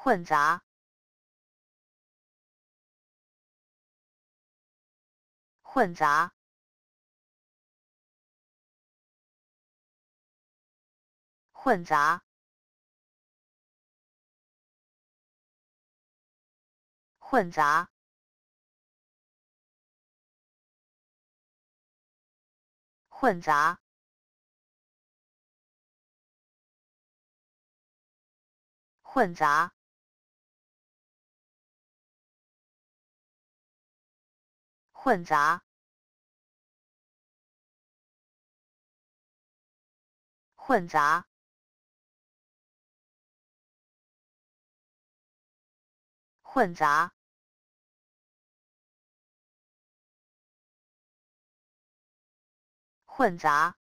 混杂，混杂，混杂，混杂，混杂。混杂，混杂，混杂，混杂，混杂。